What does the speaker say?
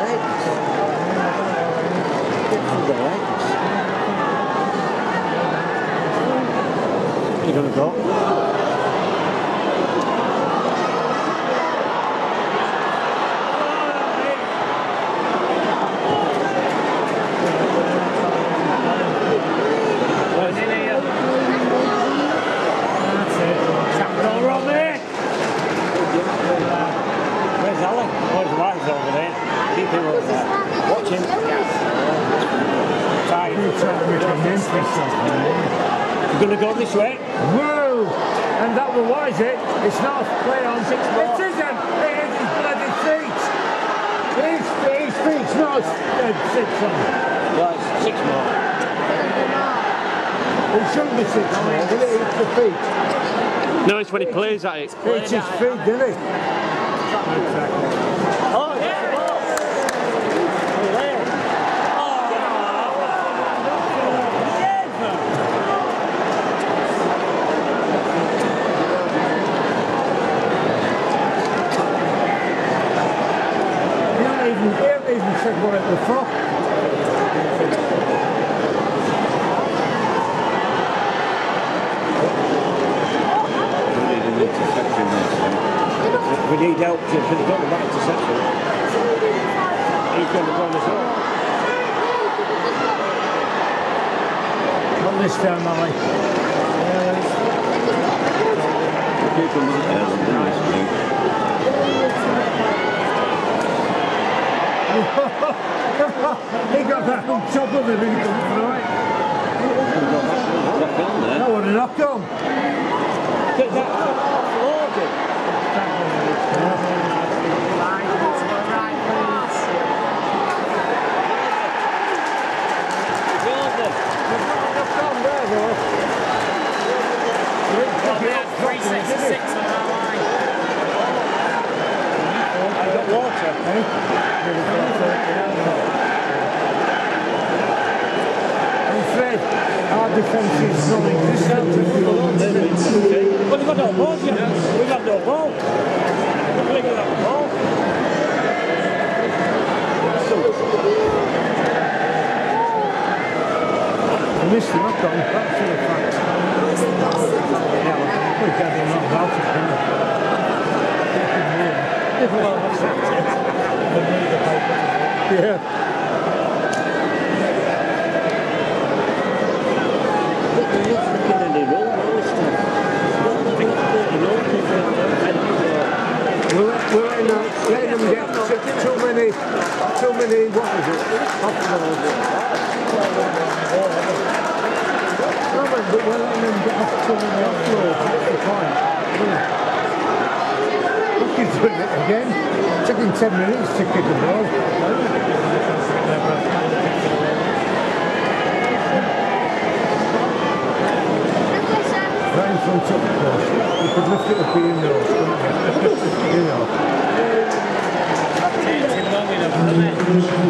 the. You're gonna go. You're gonna go this way? Whoa! And that was why is it? It's not play on six It isn't! It is his bloody feet! His, his feet's not uh, six on. Well, it's six more. It shouldn't be six on, will it? It's the feet. No, it's when he plays at it. It's his feet, isn't it? Oh, yeah. He hasn't even, he hasn't even said what it was for. We need help to to get the right interception. He's going to run us up. Not this time, Ali. he got that on top of him and he couldn't throw it. That would have knocked on. Get that offloaded. Jordan. Knocked on there, though. I got water. Our defence is non-existent. Well, they've got no ball yet. We've got no ball. We're playing without the ball. I missed the knock on, that's a fact. Yeah, well, we can't do nothing about it, can we? Yeah. Look, they're not looking at the roll, all this stuff. You know, We're, we're letting, them, letting them get too, too many, too many, what is it, offloads. But we're letting them get off too many offloads, that's the point. Look, he's doing it again. Taking 10 minutes to kick the ball. Right in front of the post. You could lift it up your nose, couldn't you? you know. Takes him